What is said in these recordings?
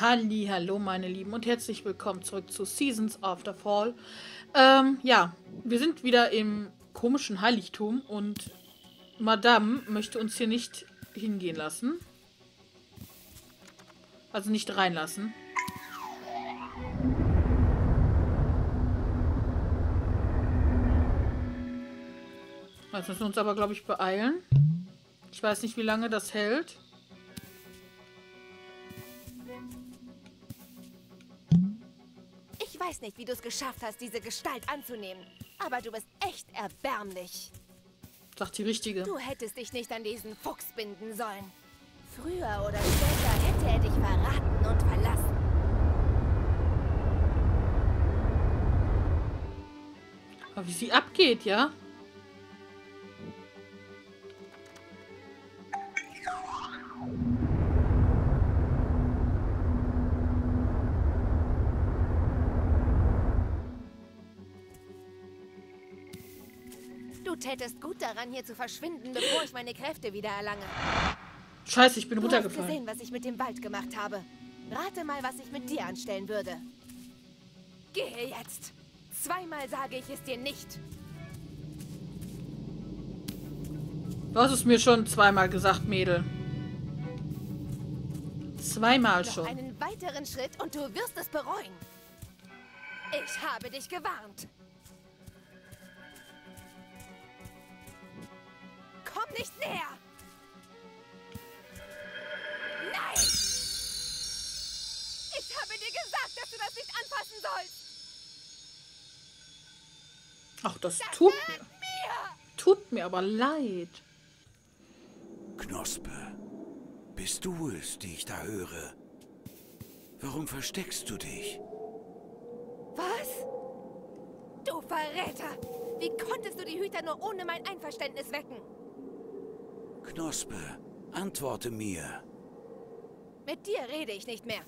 Hallo, meine Lieben und herzlich willkommen zurück zu Seasons After Fall. Ähm, ja, wir sind wieder im komischen Heiligtum und Madame möchte uns hier nicht hingehen lassen. Also nicht reinlassen. Jetzt müssen wir uns aber, glaube ich, beeilen. Ich weiß nicht, wie lange das hält. Weiß nicht, wie du es geschafft hast, diese Gestalt anzunehmen. Aber du bist echt erbärmlich. Sagt die Richtige. Du hättest dich nicht an diesen Fuchs binden sollen. Früher oder später hätte er dich verraten und verlassen. Aber wie sie abgeht, ja? Tätest gut daran, hier zu verschwinden, bevor ich meine Kräfte wieder erlange. Scheiße, ich bin Du hast runtergefallen. gesehen, was ich mit dem Wald gemacht habe. Rate mal, was ich mit dir anstellen würde. Gehe jetzt. Zweimal sage ich es dir nicht. Du hast es mir schon zweimal gesagt, Mädel. Zweimal Noch schon. einen weiteren Schritt und du wirst es bereuen. Ich habe dich gewarnt. Komm nicht näher! Nein! Ich habe dir gesagt, dass du das nicht anfassen sollst! Ach, das tut mir. Mir! Tut mir aber leid. Knospe, bist du es, die ich da höre? Warum versteckst du dich? Was? Du Verräter! Wie konntest du die Hüter nur ohne mein Einverständnis wecken? Knospe, antworte mir. Mit dir rede ich nicht mehr.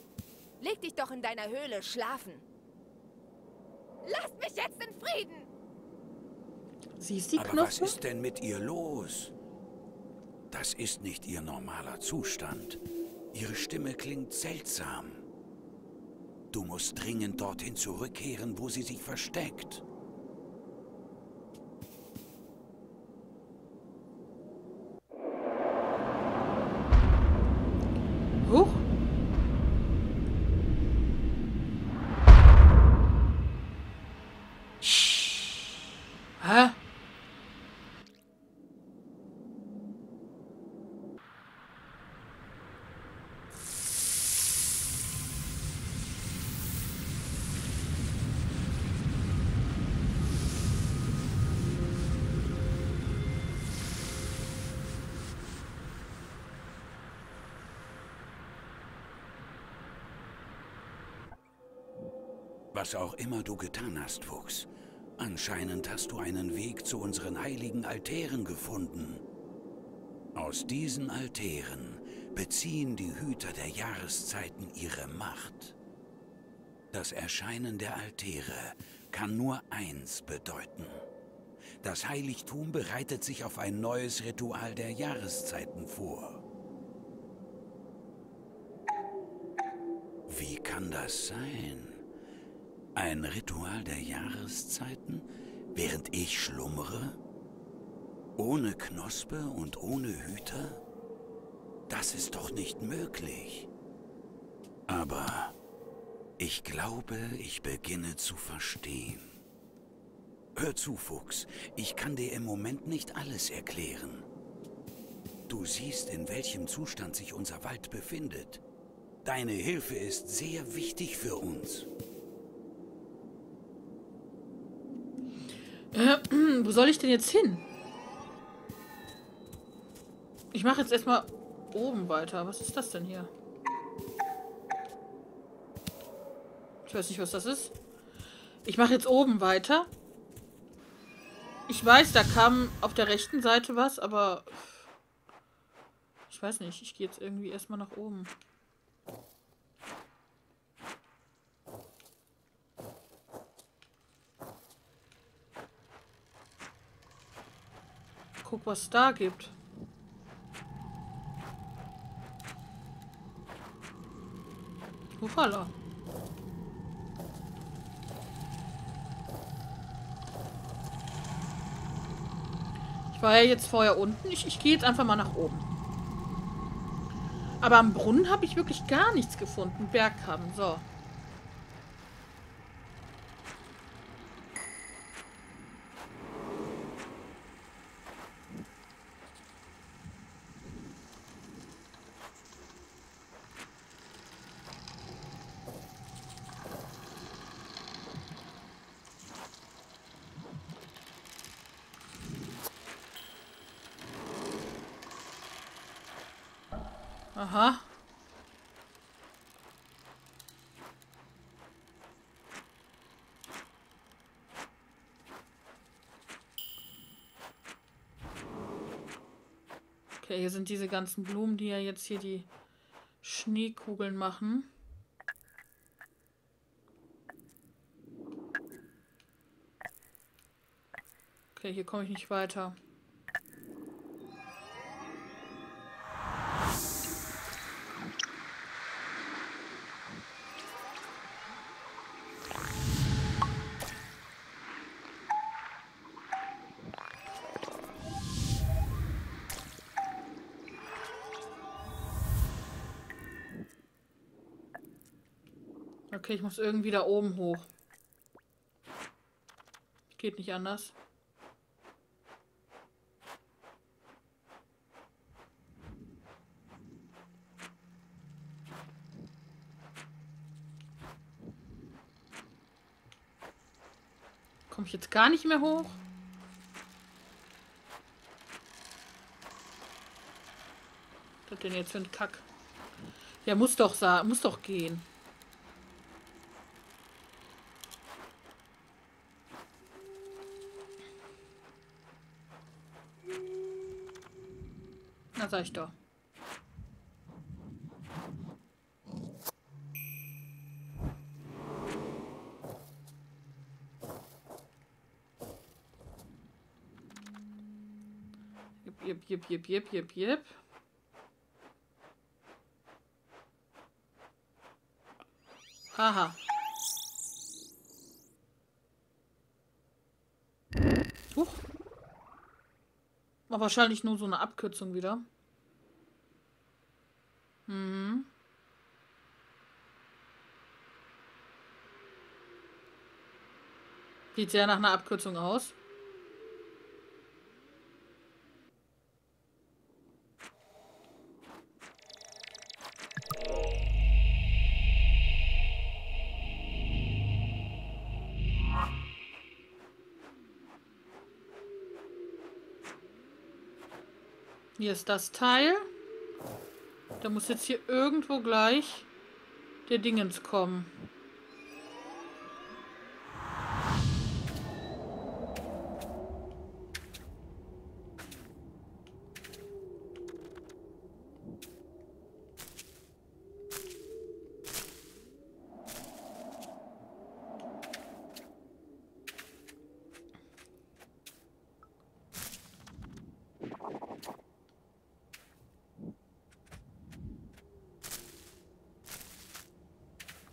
Leg dich doch in deiner Höhle schlafen. Lasst mich jetzt in Frieden! Sie ist die Aber was Knospe? ist denn mit ihr los? Das ist nicht ihr normaler Zustand. Ihre Stimme klingt seltsam. Du musst dringend dorthin zurückkehren, wo sie sich versteckt. Was auch immer du getan hast, Fuchs. Anscheinend hast du einen Weg zu unseren heiligen Altären gefunden. Aus diesen Altären beziehen die Hüter der Jahreszeiten ihre Macht. Das Erscheinen der Altäre kann nur eins bedeuten. Das Heiligtum bereitet sich auf ein neues Ritual der Jahreszeiten vor. Wie kann das sein? Ein Ritual der Jahreszeiten, während ich schlummere? Ohne Knospe und ohne Hüter? Das ist doch nicht möglich. Aber ich glaube, ich beginne zu verstehen. Hör zu, Fuchs, ich kann dir im Moment nicht alles erklären. Du siehst, in welchem Zustand sich unser Wald befindet. Deine Hilfe ist sehr wichtig für uns. Wo soll ich denn jetzt hin? Ich mache jetzt erstmal oben weiter. Was ist das denn hier? Ich weiß nicht, was das ist. Ich mache jetzt oben weiter. Ich weiß, da kam auf der rechten Seite was, aber... Ich weiß nicht. Ich gehe jetzt irgendwie erstmal nach oben. Was da gibt. Hoppala. Ich war ja jetzt vorher unten. Ich, ich gehe jetzt einfach mal nach oben. Aber am Brunnen habe ich wirklich gar nichts gefunden. Bergkamm, so. Aha. Okay, hier sind diese ganzen Blumen, die ja jetzt hier die Schneekugeln machen. Okay, hier komme ich nicht weiter. Okay, ich muss irgendwie da oben hoch. Geht nicht anders. Komme ich jetzt gar nicht mehr hoch? Was denn jetzt für ein Kack? Ja, muss doch, muss doch gehen. Na, sag ich doch. Jip, jip, jip, jip, jip, jip. Haha. War wahrscheinlich nur so eine Abkürzung wieder. Mhm. Sieht sehr nach einer Abkürzung aus. Hier ist das Teil. Da muss jetzt hier irgendwo gleich der Dingens kommen.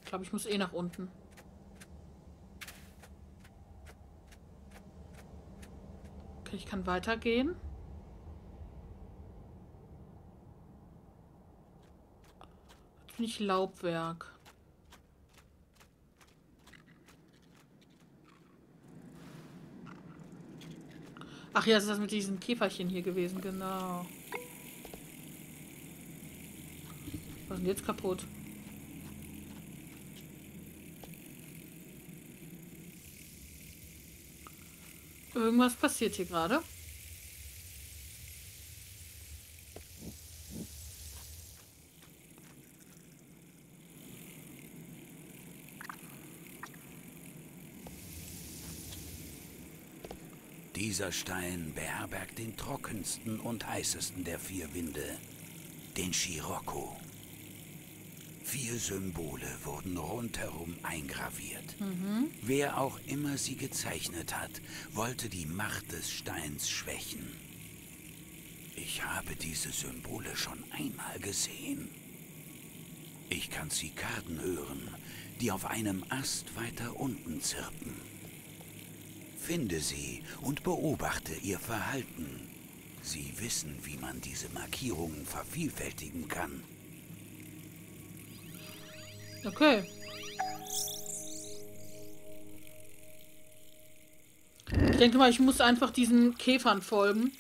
Ich glaube, ich muss eh nach unten. Okay, ich kann weitergehen. Nicht Laubwerk. Ach ja, ist das mit diesen Käferchen hier gewesen, genau. Was ist denn jetzt kaputt? Irgendwas passiert hier gerade. Dieser Stein beherbergt den trockensten und heißesten der vier Winde, den Scirocco. Vier Symbole wurden rundherum eingraviert. Mhm. Wer auch immer sie gezeichnet hat, wollte die Macht des Steins schwächen. Ich habe diese Symbole schon einmal gesehen. Ich kann Zikaden hören, die auf einem Ast weiter unten zirpen. Finde sie und beobachte ihr Verhalten. Sie wissen, wie man diese Markierungen vervielfältigen kann. Okay. Ich denke mal, ich muss einfach diesen Käfern folgen.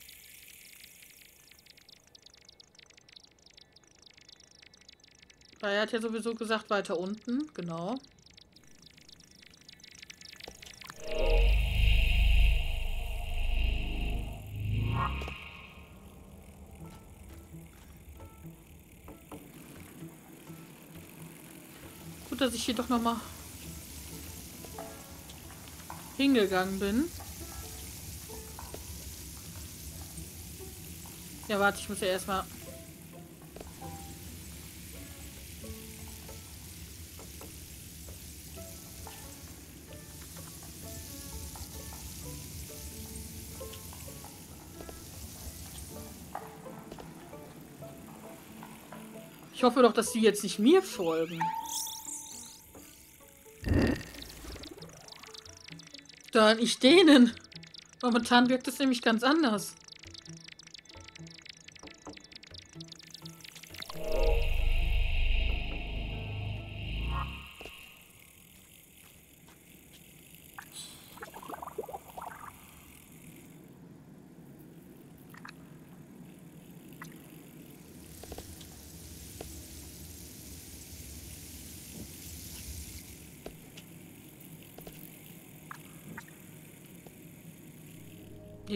Weil er hat ja sowieso gesagt, weiter unten. Genau. Ich hier doch noch mal hingegangen bin. Ja, warte, ich muss ja erstmal Ich hoffe doch, dass sie jetzt nicht mir folgen. Dann ich denen. Momentan wirkt es nämlich ganz anders.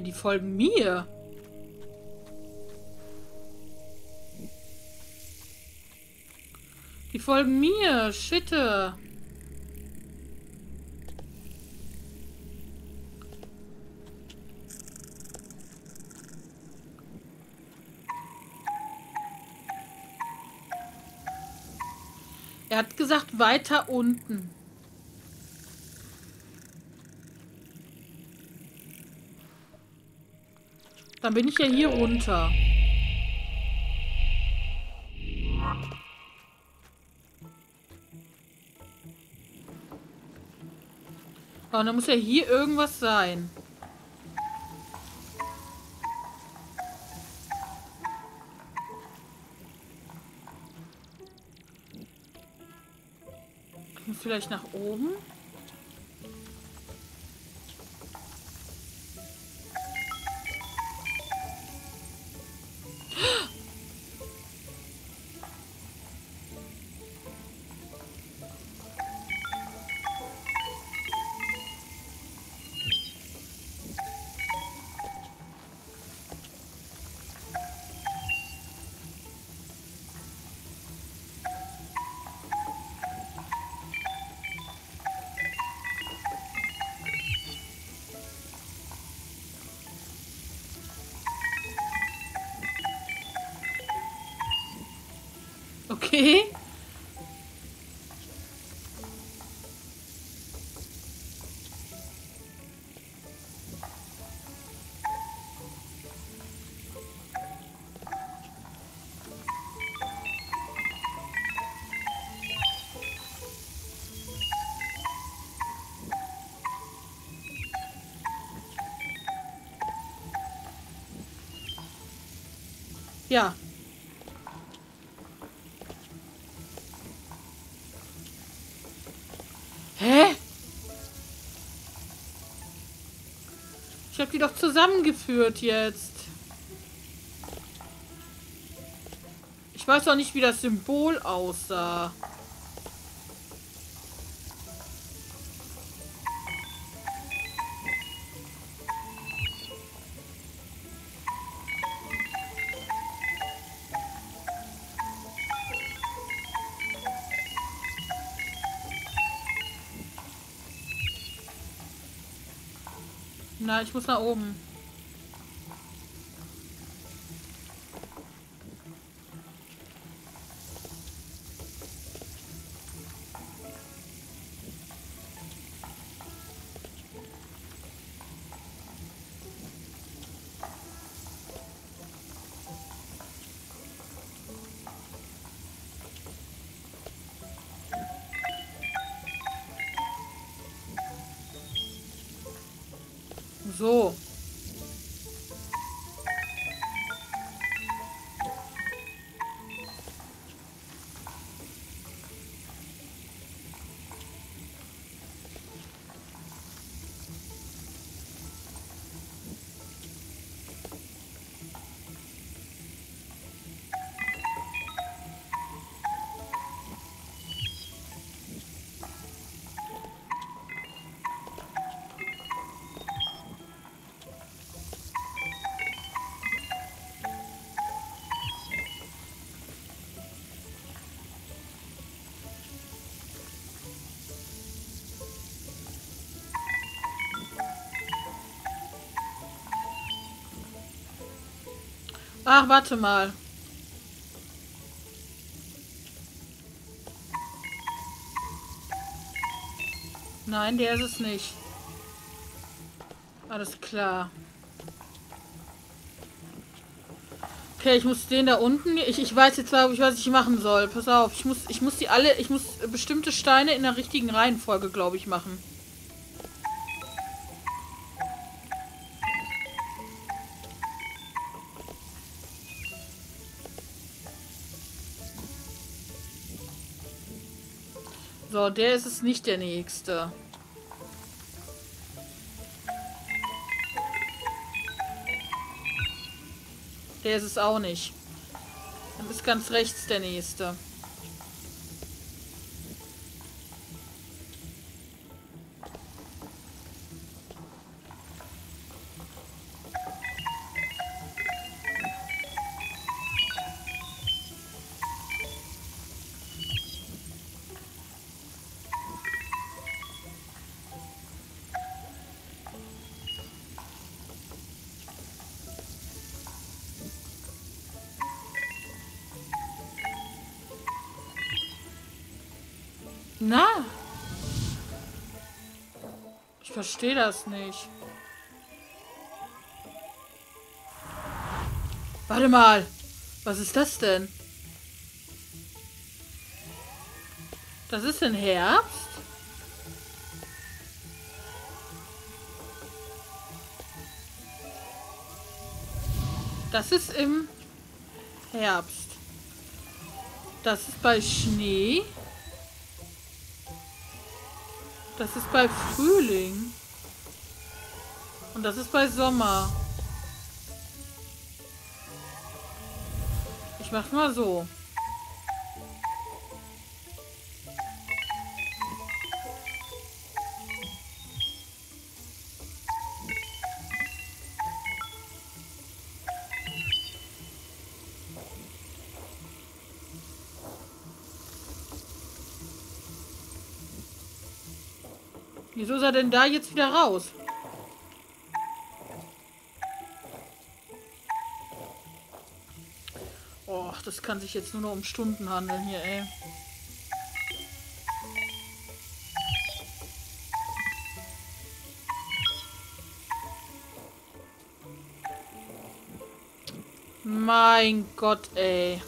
Ja, die folgen mir. Die folgen mir. Schitte. Er hat gesagt, weiter unten. Dann bin ich ja hier runter. Oh, dann muss ja hier irgendwas sein. Vielleicht nach oben? Okay. Ja. Doch zusammengeführt jetzt. Ich weiß auch nicht, wie das Symbol aussah. Na, ich muss nach oben. So. Ach, warte mal. Nein, der ist es nicht. Alles klar. Okay, ich muss den da unten. Ich, ich weiß jetzt, glaube ich, was ich machen soll. Pass auf, ich muss, ich muss die alle, ich muss bestimmte Steine in der richtigen Reihenfolge, glaube ich, machen. Der ist es nicht der nächste. Der ist es auch nicht. Dann ist ganz rechts der nächste. Verstehe das nicht. Warte mal. Was ist das denn? Das ist ein Herbst? Das ist im Herbst. Das ist bei Schnee. Das ist bei Frühling. Und das ist bei Sommer. Ich mach's mal so. Wieso ist er denn da jetzt wieder raus? Och, das kann sich jetzt nur noch um Stunden handeln hier, ey. Mein Gott, ey.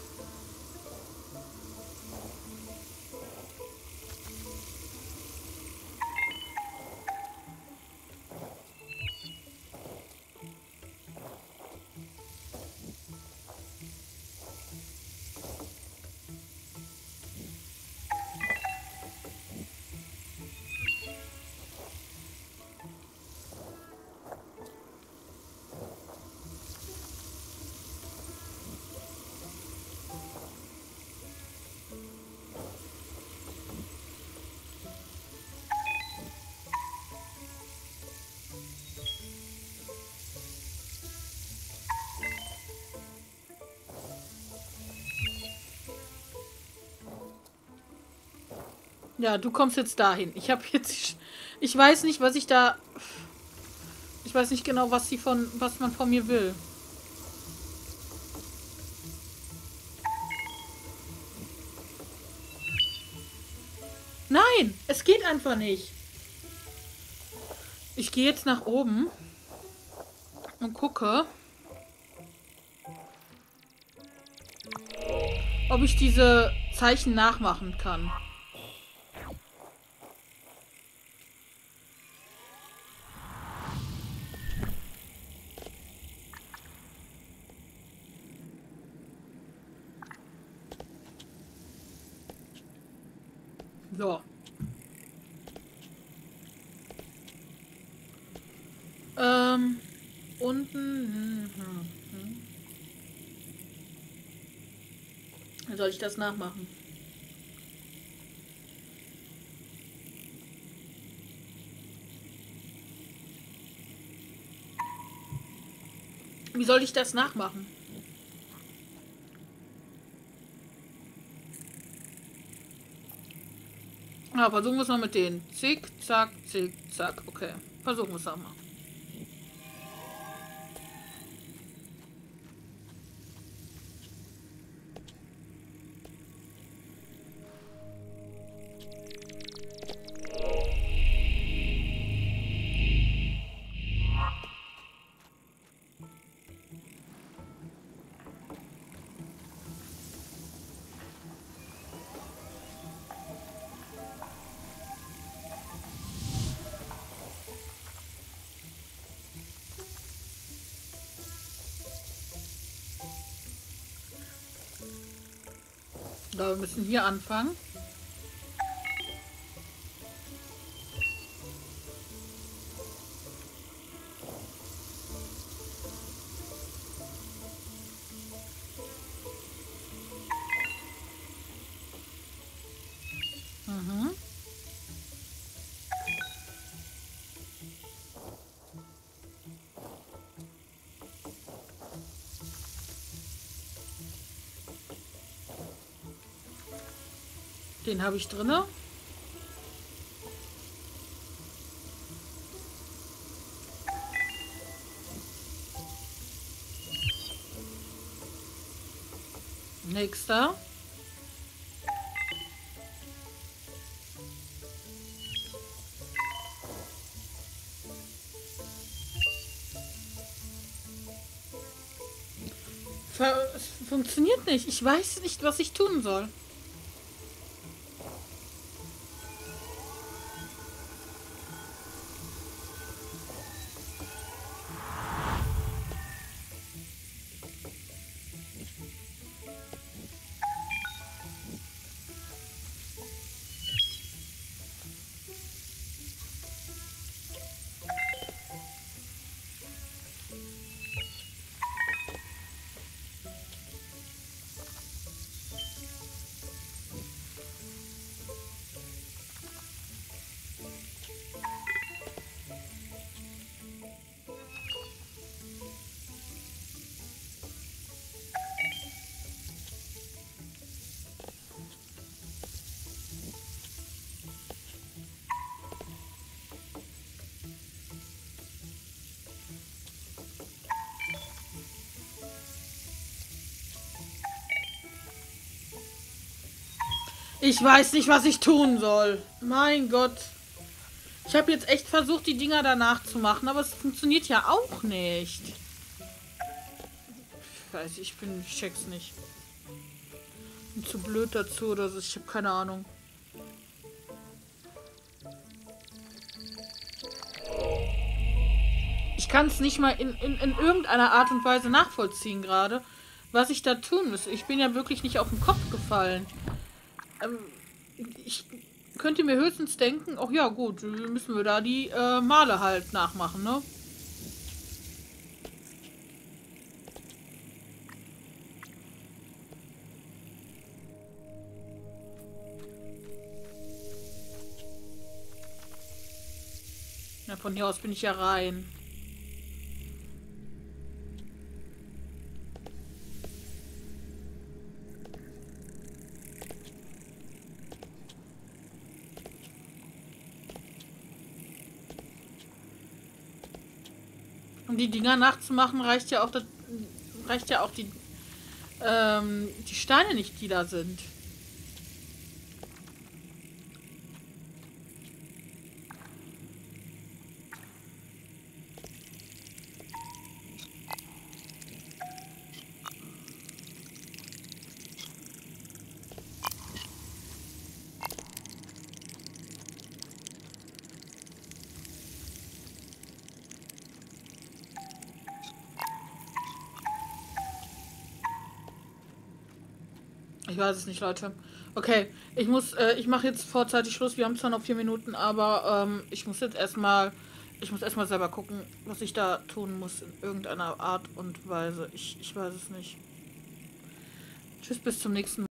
Ja, du kommst jetzt dahin. Ich habe jetzt... Ich weiß nicht, was ich da... Ich weiß nicht genau, was sie von... Was man von mir will. Nein! Es geht einfach nicht. Ich gehe jetzt nach oben und gucke, ob ich diese Zeichen nachmachen kann. So. Ähm, unten. Hm, hm, Soll ich das nachmachen? Wie soll ich das nachmachen? Ja, versuchen wir es mal mit denen. Zick, zack, zick, zack. Okay. Versuchen wir es auch mal. Da wir müssen hier anfangen. Den habe ich drinne. Nächster. Funktioniert nicht. Ich weiß nicht, was ich tun soll. Ich weiß nicht, was ich tun soll. Mein Gott. Ich habe jetzt echt versucht, die Dinger danach zu machen, aber es funktioniert ja auch nicht. Ich weiß, ich bin, ich check's nicht. Bin zu blöd dazu oder so. Ich habe keine Ahnung. Ich kann es nicht mal in, in, in irgendeiner Art und Weise nachvollziehen gerade, was ich da tun muss. Ich bin ja wirklich nicht auf den Kopf gefallen. Ähm, ich könnte mir höchstens denken, ach ja gut, müssen wir da die äh, Male halt nachmachen, ne? Na, von hier aus bin ich ja rein. Die Dinger nachzumachen, reicht ja auch das, reicht ja auch die, ähm, die Steine nicht, die da sind. Ich weiß es nicht, Leute. Okay, ich muss, äh, ich mache jetzt vorzeitig Schluss. Wir haben zwar noch vier Minuten, aber ähm, ich muss jetzt erstmal, ich muss erstmal selber gucken, was ich da tun muss in irgendeiner Art und Weise. Ich, ich weiß es nicht. Tschüss, bis zum nächsten Mal.